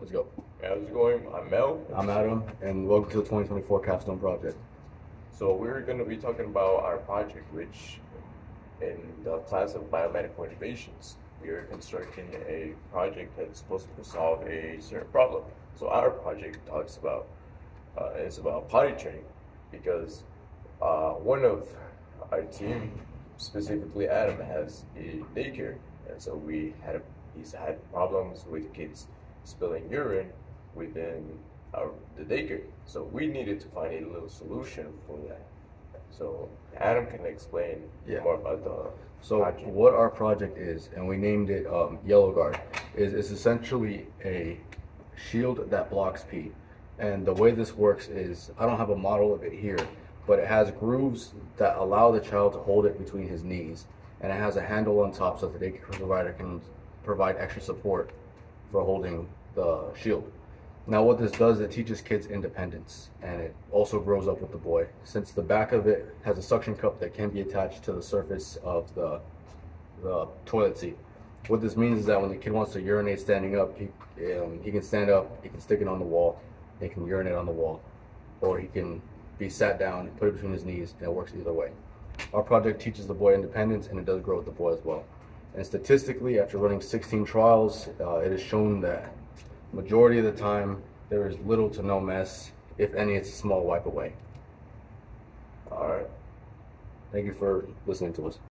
Let's go. How's it going? I'm Mel. I'm Adam, and welcome to the 2024 Capstone Project. So we're going to be talking about our project, which in the class of biomedical innovations, we are constructing a project that's supposed to solve a certain problem. So our project talks about uh, it's about potty training because uh, one of our team, specifically Adam, has a daycare, and so we had a, he's had problems with kids spilling urine within our, the daycare. So we needed to find a little solution for that. So Adam can explain Yeah. more about the So, project. what our project is, and we named it um, Yellow Guard, is it's essentially a shield that blocks pee. And the way this works is, I don't have a model of it here, but it has grooves that allow the child to hold it between his knees, and it has a handle on top so that the daycare provider can provide extra support for holding the shield. Now, what this does, it teaches kids independence, and it also grows up with the boy. Since the back of it has a suction cup that can be attached to the surface of the, the toilet seat. What this means is that when the kid wants to urinate standing up, he, um, he can stand up, he can stick it on the wall, he can urinate on the wall, or he can be sat down and put it between his knees, and it works either way. Our project teaches the boy independence, and it does grow with the boy as well. And statistically, after running 16 trials, uh, it is shown that majority of the time there is little to no mess. If any, it's a small wipe away. All right. Thank you for listening to us.